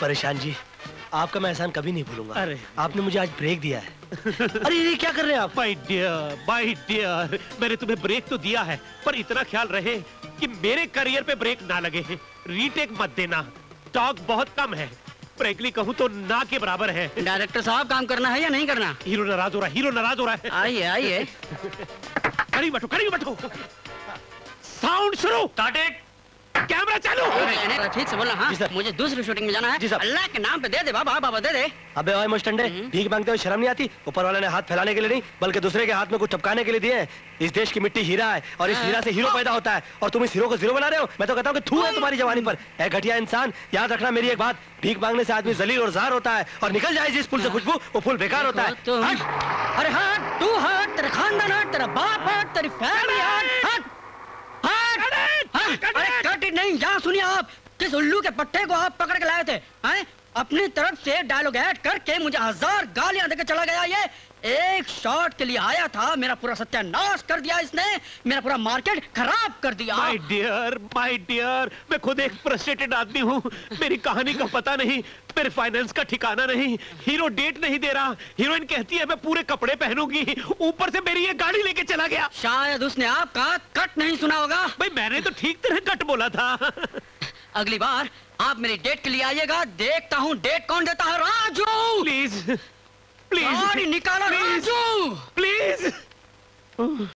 परेशान जी आपका मैं एहसान कभी नहीं भूलूँगा। अरे। आपने मुझे आज ब्रेक दिया है। अरे ये क्या कर रहे हैं आप? माय डियर माय डियर मैंने तुम्हें ब्रेक तो दिया है पर इतना ख्याल रहे कि मेरे करियर पे ब्रेक ना लगे रीटेक मत देना। टॉक बहुत कम है। फ्रैंकली कहूँ तो ना के बराबर है। डायरेक्टर साहब काम करना है या नहीं करना? हीरो नाराज़ हो रहा है हीरो नाराज़ हो रहा है। आइए आइए। खड़ी बैठो खड़ी बैठो। साउंड शुरू। कैमरा चालू! ठीक से बोलना हाँ मुझे दूसरी शूटिंग में जाना है। अल्लाह के नाम पे दे दे बाबा बाबा दे दे। अबे ओए मुस्टंडे भीख मांगते हुए शर्म नहीं आती? ऊपर वाले ने हाथ फैलाने के लिए नहीं बल्कि दूसरे के हाथ में कुछ टपकाने के लिए दिए हैं। इस देश की मिट्टी हीरा है और इस हीरा से हीरो पैदा होता है और तुम इस हीरो को ज़ीरो बना रहे हो? मैं तो कहता हूँ कि थू है तुम्हारी जवानी पर। ए घटिया इंसान याद रखना मेरी एक बात भीख मांगने से आदमी जलील और जार होता है और निकल जाए जिस फूल से खुशबू वो फूल बेकार होता है। अरे हट तू हट तेरा खानदान हट तेरा बाप हट तेरी फैमिली हट हट! अरे कट जहाँ सुनिए आप, किस उल्लू के पट्टे को आप पकड़ के लाए थे अपनी तरफ़ से डायलॉग ऐड करके मुझे हज़ार गालियाँ देकर चला गया ये। एक शॉट के लिए आया था मेरा पूरा सत्यानाश कर दिया इसने मेरा पूरा मार्केट खराब कर दिया। माय डियर माय डियर मैं खुद एक फ्रस्ट्रेटेड आदमी हूँ। मेरी कहानी का पता नहीं मेरे फाइनेंस का ठिकाना नहीं हीरो डेट नहीं दे रहा। हीरोइन कहती है मैं पूरे कपड़े पहनूँगी ऊपर से मेरी ये गाड़ी लेके चला गया। शायद उसने आपका कट नहीं सुना होगा। भाई मैंने तो ठीक तरह कट बोला था। अगली बार आप मेरी डेट के लिए आइएगा देखता हूँ डेट कौन देता है। राजू! प्लीज़ प्लीज़ गाड़ी निकालो Please. राजू प्लीज़